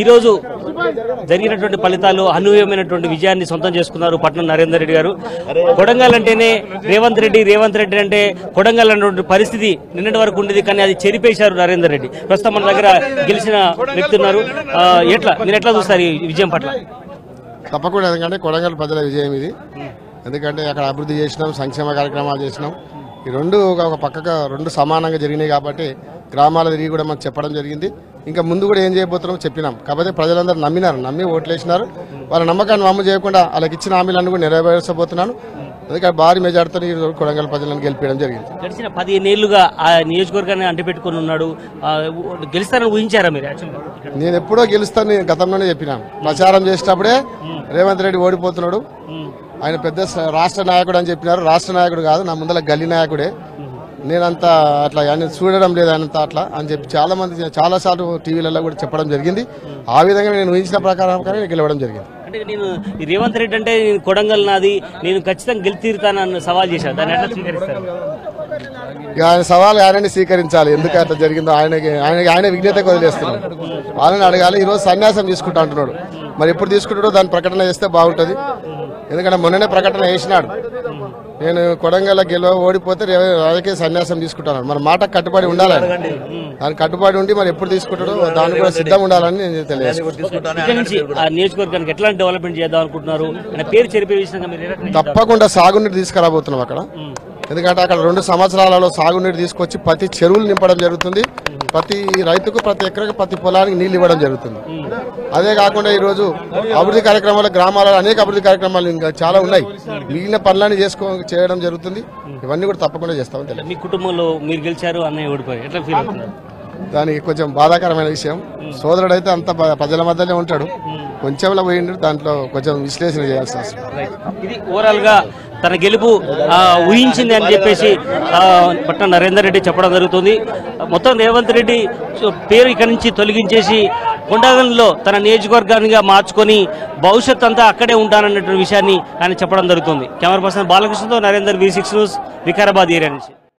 ఈరోజు జరిగినటువంటి ఫలితాలు అనూహ్యమైనటువంటి విజయాన్ని సొంతం చేసుకున్నారు పట్నం నరేందర్ రెడ్డి గారు. కొడంగల్ అంటేనే రేవంత్ రెడ్డి రేవంత్ రెడ్డి అంటే కొడంగల్ అన్నటువంటి పరిస్థితి నిన్నటి వరకు ఉండేది కానీ అది చెరిపేశారు నరేందర్ రెడ్డి. ప్రస్తుతం మన దగ్గర గెలిచిన వ్యక్తి ఉన్నారు. ఎట్లా? మీరు ఎట్లా చూస్తారు ఈ విజయం పట్ల? తప్పకుండా ఎందుకంటే కొడంగల్ ప్రజల విజయం ఇది. ఎందుకంటే అక్కడ అభివృద్ధి చేసినాం సంక్షేమ కార్యక్రమాలు చేసినాం. ఈ రెండు ఒక- ఒక పక్కగా రెండు సమానంగా జరిగినాయి కాబట్టి గ్రామాల తిరిగి కూడా మనకు చెప్పడం జరిగింది. ఇంకా ముందు కూడా ఏం చేయబోతున్నాం చెప్పినాం. కాకపోతే ప్రజలందరూ నమ్మినారు. నమ్మి ఓట్లేసినారు. వాళ్ళ నమ్మకాన్ని అమ్ము చేయకుండా వాళ్ళకి ఇచ్చిన హామీలన్నీ కూడా నెరవేర్చబోతున్నాను. అందుకే భారీ మెజార్టీతో ఈ రోజు కొడంగల్ ప్రజలను గెలిపించడం జరిగింది. గడిచిన పదిహేనేళ్ళుగా ఆ నియోజకవర్గాన్ని అంటిపెట్టుకుని ఉన్నాడు. గెలుస్తారని ఊహించారా మీరు నేను ఎప్పుడో గెలుస్తాను గతంలోనే చెప్పినాను ప్రచారం చేసేటప్పుడే రేవంత్ రెడ్డి ఓడిపోతున్నాడు. ఆయన పెద్ద రాష్ట్ర నాయకుడు అని చెప్పినారు. రాష్ట్ర నాయకుడు కాదు నా ముందర గల్లీ నాయకుడే. నేనంతా అట్లా ఆయన చూడడం లేదు ఆయనంతా అట్లా అని చెప్పి చాలా మంది చాలా సార్లు టీవీలలో కూడా చెప్పడం జరిగింది. ఆ విధంగా నేను ఊహించిన ప్రకారం నేను గెలవడం జరిగింది. అంటే నేను రేవంత్ రెడ్డి అంటే నేను కొడంగల్ నాది నేను ఖచ్చితంగా గెలిచి తీరుతానని సవాల్ చేశాను దాన్ని ఎట్లా స్వీకరిస్తారు? ఇక ఆయన సవాల్ ఆయనని స్వీకరించాలి. ఎందుకు అట్లా జరిగిందో ఆయనకి ఆయన ఆయన విజ్ఞతకు వదిలేస్తున్నాడు. వాళ్ళని అడగాలి ఈరోజు సన్యాసం తీసుకుంటా అంటున్నాడు. మరి ఎప్పుడు తీసుకుంటాడో దాని ప్రకటన చేస్తే బాగుంటుంది. ఎందుకంటే మొన్ననే ప్రకటన చేసినాడు. నేను కొడంగల్ గెలవ ఓడిపోతే రాజకీయ సన్యాసం తీసుకుంటాను మరి మాట కట్టుబడి ఉండాలి ఆయన. దానికి కట్టుబడి ఉండి మరి ఎప్పుడు తీసుకుంటాడో దానికి కూడా సిద్ధం ఉండాలని నేను నియోజకవర్గానికి ఎట్లాంటి డెవలప్మెంట్ చేద్దాం అనుకుంటున్నారు? తప్పకుండా సాగునీరు తీసుకురాబోతున్నాం అక్కడ. ఎందుకంటే అక్కడ రెండు సంవత్సరాలలో సాగునీరు తీసుకొచ్చి ప్రతి చెరువులు నింపడం జరుగుతుంది. ప్రతి రైతుకు ప్రతి ఎకరకు ప్రతి పొలానికి నీళ్ళు ఇవ్వడం జరుగుతుంది. అదే కాకుండా ఈరోజు అభివృద్ధి కార్యక్రమాలు గ్రామాలలో అనేక అభివృద్ధి కార్యక్రమాలు ఇంకా చాలా ఉన్నాయి. మిగిలిన పనులన్నీ చేసుకో చేయడం జరుగుతుంది. ఇవన్నీ కూడా తప్పకుండా చేస్తామని తెలియదు. మీ కుటుంబంలో మీరు గెలిచారు అన్నయ్య ఓడిపోయారు. ఎట్లా ఫీల్ అవుతున్నారు దానికి కొంచెం బాధాకరమైన విషయం. సోదరుడు అయితే అంత ప్రజల మధ్యనే ఉంటాడు. కొంచెంలో పోయిండు దాంట్లో కొంచెం విశ్లేషణ చేయాల్సి వస్తుంది. ఇది ఓవరాల్గా తన గెలుపు ఊహించింది అని చెప్పేసి పట్న పట్నం నరేందర్ రెడ్డి చెప్పడం జరుగుతుంది. మొత్తం రేవంత్ రెడ్డి పేరు ఇక్కడి నుంచి తొలగించేసి కొండగంలో తన నియోజకవర్గానిగా మార్చుకొని భవిష్యత్ అంతా అక్కడే ఉంటానన్నటువంటి విషయాన్ని ఆయన చెప్పడం జరుగుతుంది. Camera person బాలకృష్ణతో Narender V six news Vikarabad area నుంచి.